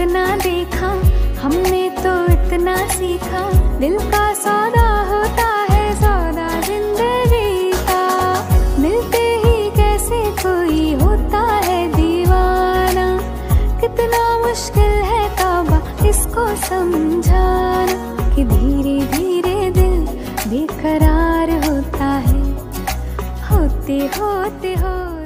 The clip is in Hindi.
इतना देखा, हमने तो इतना सीखा। दिल का सौदा होता है, सौदा ज़िंदगी का। मिलते ही कैसे कोई होता है दीवाना? कितना मुश्किल है काबा, इसको समझाना। कि धीरे धीरे दिल बेकरार होता है। होते होते होते।